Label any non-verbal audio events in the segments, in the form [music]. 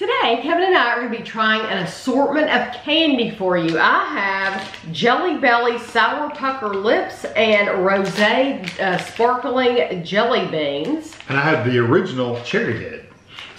Today, Kevin and I are to be trying an assortment of candy for you. I have Jelly Belly Sour Pucker Lips and Rosé uh, Sparkling Jelly Beans. And I have the original Cherryhead.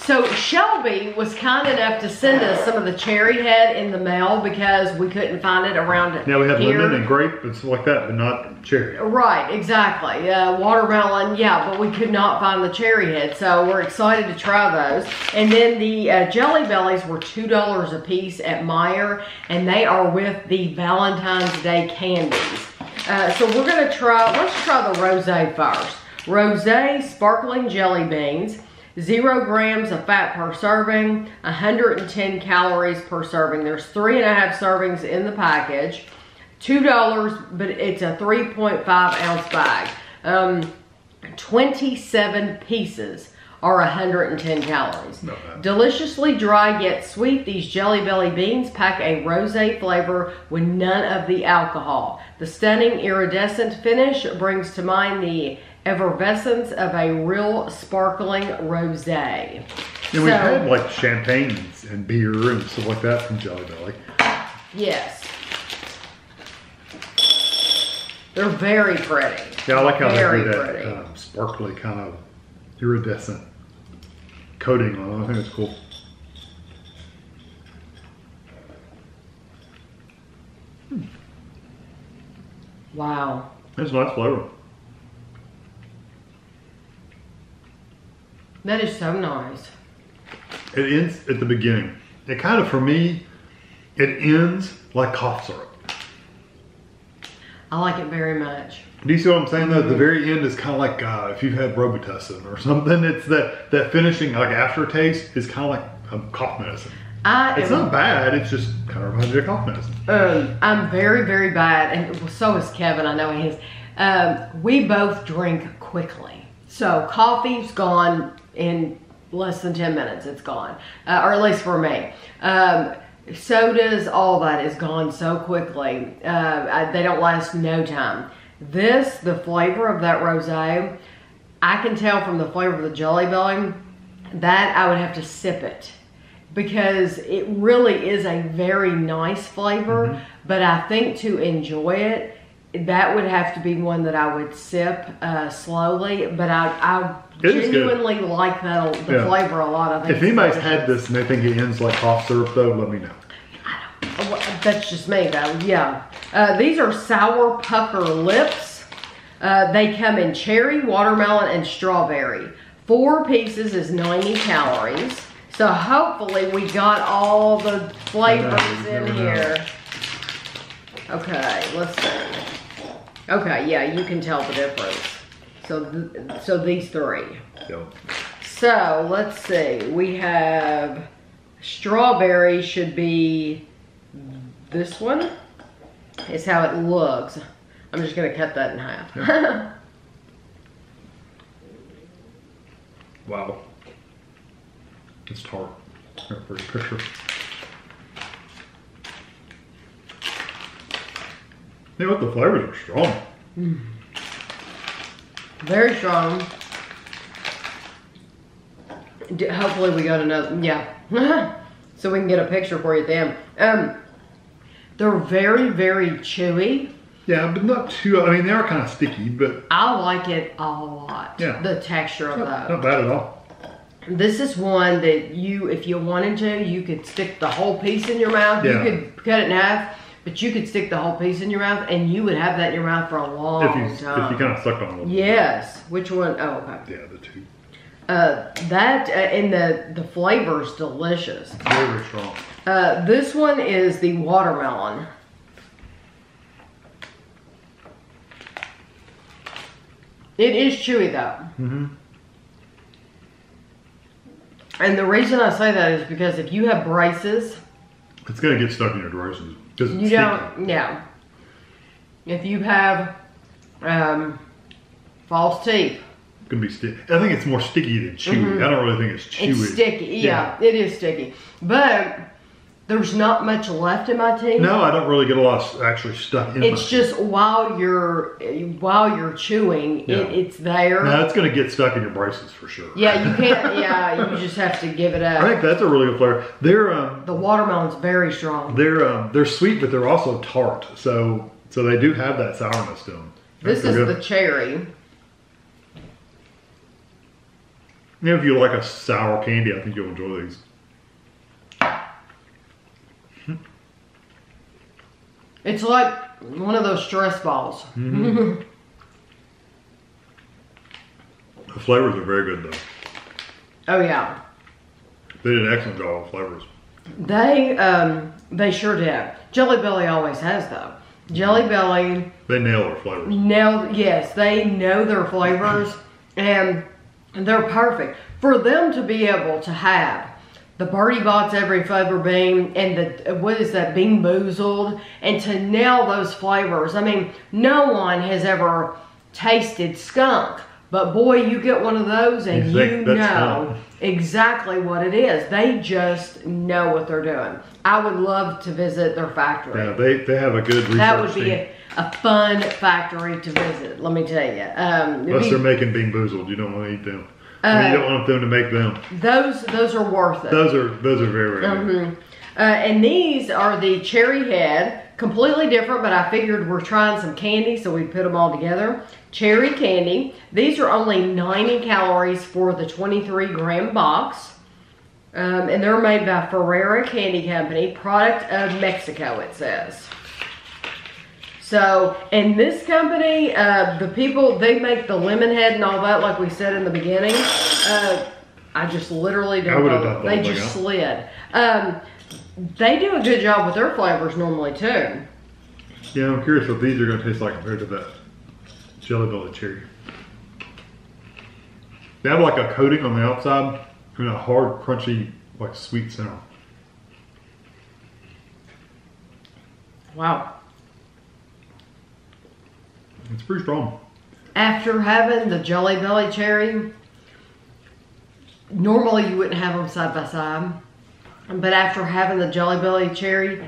So Shelby was kind enough to send us some of the Cherryhead in the mail because we couldn't find it around it. Yeah, we had here. lemon and grape and stuff like that, but not cherry. Right, exactly. Uh, watermelon, yeah, but we could not find the Cherryhead, so we're excited to try those. And then the uh, Jelly Bellies were $2 a piece at Meijer, and they are with the Valentine's Day candies. Uh, so we're gonna try, let's try the Rosé first. Rosé Sparkling Jelly Beans. Zero grams of fat per serving, 110 calories per serving. There's three and a half servings in the package. $2, but it's a 3.5 ounce bag. Um, 27 pieces are 110 calories. Deliciously dry yet sweet, these Jelly Belly beans pack a rosé flavor with none of the alcohol. The stunning iridescent finish brings to mind the effervescence of a real sparkling rosé. And we've had like champagnes and beer and stuff like that from Jelly Belly. Yes. They're very pretty. Yeah, I like how Very they do that um, sparkly kind of iridescent coating on it. I think it's cool. Hmm. Wow. It's a nice flavor. That is so nice. It ends at the beginning. It kind of, for me, it ends like cough syrup. I like it very much. Do you see what I'm saying? Though the very end is kind of like uh, if you've had Robitussin or something. It's that that finishing like aftertaste is kind of like um, cough medicine. I It's am, not bad. It's just kind of reminds you of cough medicine. um, I'm very, very bad, and well, so is Kevin. I know he is. Um, we both drink quickly, so coffee's gone in less than ten minutes. It's gone, uh, or at least for me. Um, sodas, all that is gone so quickly. Uh, I, they don't last no time. This, the flavor of that rosé, I can tell from the flavor of the Jelly Belly that I would have to sip it because it really is a very nice flavor. Mm-hmm. But I think to enjoy it, that would have to be one that I would sip uh, slowly. But I, I It is good. genuinely like that the Yeah. flavor a lot. I think If anybody's delicious. had this and they think it ends like cough syrup, though, let me know. Oh, well, That's just me though, yeah. Uh, these are sour pucker lips. Uh, they come in cherry, watermelon, and strawberry. Four pieces is 90 calories. So hopefully we got all the flavors in here. Okay, let's see. Okay, yeah, you can tell the difference. So, th so these three. So, So let's see. We have strawberry should be this one. Is how it looks. I'm just gonna cut that in half. [laughs] wow. It's tart. For your picture. Yeah, what the flavors are strong. Very strong. Hopefully we got another. Yeah. [laughs] so we can get a picture for you at the end. Um, they're very very chewy. Yeah, but not too. I mean, they are kind of sticky, but I like it a lot. Yeah. The texture of not, that. not bad at all. This is one that you, if you wanted to, you could stick the whole piece in your mouth. Yeah. You could cut it in half, but you could stick the whole piece in your mouth, and you would have that in your mouth for a long If you if time. you kind of sucked on it. a little bit. yes. Which one? Oh, okay. Yeah, the two. Uh, that uh, and the the flavor is delicious. Very, very strong. Uh, this one is the watermelon. It is chewy though. Mm-hmm. And the reason I say that is because if you have braces, It's gonna get stuck in your braces it's you don't, yeah. If you have um, false teeth, It's gonna be sticky. I think it's more sticky than chewy. I don't really think it's chewy. It's sticky. Yeah, it is sticky. But there's not much left in my teeth. No, I don't really get a lot actually stuck in. It's just while you're while you're chewing, Yeah. it, it's there. No, it's gonna get stuck in your braces for sure. Yeah, you can't. [laughs] yeah, you just have to give it up. I think that's a really good flavor. They're um, The watermelon's very strong. they're um, they're sweet, but they're also tart. So so they do have that sourness to them. This is good. the cherry. You know, if you like a sour candy, I think you'll enjoy these. It's like one of those stress balls. Mm-hmm. The flavors are very good though. Oh yeah, They did an excellent job with flavors. they um they sure did. Jelly Belly always has though. Jelly Belly They nail their flavors. Nail yes they know their flavors and they're perfect for them to be able to have the Bertie Bott's every flavor bean and the what is that BeanBoozled and to nail those flavors. I mean, no one has ever tasted skunk, but boy, you get one of those and You know exactly what it is. They just know what they're doing. I would love to visit their factory. Yeah, they, they have a good That would be team. a, a fun factory to visit. Let me tell you. Um, Unless be- they're making BeanBoozled, you don't want to eat them. I Uh, mean, you don't want them to make them. those those are worth it. Those are those are very good. Mhm. Uh, and these are the Cherryhead, completely different, but I figured we're trying some candy, so we put them all together. Cherry candy. These are only 90 calories for the 23 gram box. Um, and they're made by Ferrara Candy Company, product of Mexico, it says. So, in this company, uh, the people, they make the Lemonhead and all that, like we said in the beginning. Uh, I just literally don't know. the They whole thing, just huh? slid. Um, they do a good job with their flavors normally too. Yeah, I'm curious what these are going to taste like compared to that Jelly Belly cherry. They have like a coating on the outside and a hard, crunchy, like sweet center. Wow. It's pretty strong. After having the Jelly Belly cherry, normally you wouldn't have them side by side. But after having the Jelly Belly cherry,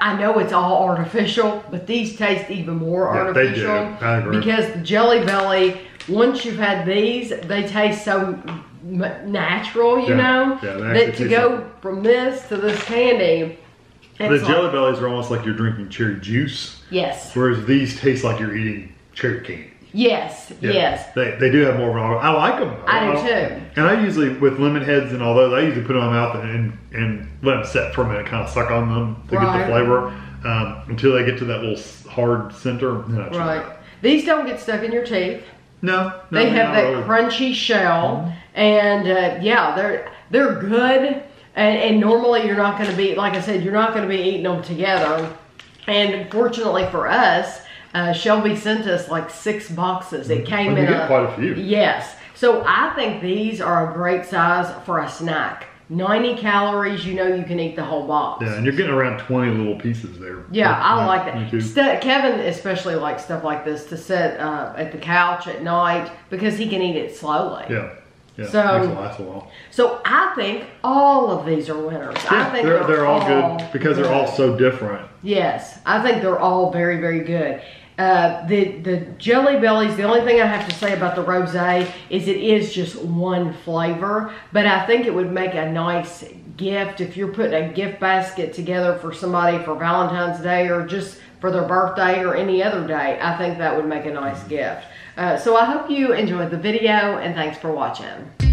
I know it's all artificial, but these taste even more Yeah, they do. artificial. I agree. Because the Jelly Belly, once you've had these, they taste so natural, you Yeah. know, Yeah, that to go from this to this candy. The Jelly Bellies are almost like you're drinking cherry juice, Yes. whereas these taste like you're eating cherry candy. Yes. Yeah. Yes. They, they do have more of an I like them. I do too. And I usually, with Lemonheads and all those, I usually put them in my mouth and, and let them set for a minute, kind of suck on them to get the flavor um, until they get to that little hard center. Right. it. These don't get stuck in your teeth. No, no, They have that really. crunchy shell, and uh, yeah, they're they're good. And, and normally you're not going to be, like I said, you're not going to be eating them together. And fortunately for us, uh, Shelby sent us like six boxes. It came Oh, you in a, quite a few. Yes. So I think these are a great size for a snack. 90 calories, you know you can eat the whole box. Yeah, and you're getting around 20 little pieces there. Yeah, I like that. Kevin especially likes stuff like this to sit uh, at the couch at night because he can eat it slowly. Yeah, yeah. So- last a while. So I think all of these are winners. I Yeah, think they're, they're all good because they're all so different. Yes, I think they're all very, very good. Uh, the the Jelly Bellies. The only thing I have to say about the rosé is it is just one flavor, but I think it would make a nice gift if you're putting a gift basket together for somebody for Valentine's Day or just for their birthday or any other day. I think that would make a nice gift. Uh, so I hope you enjoyed the video and thanks for watching.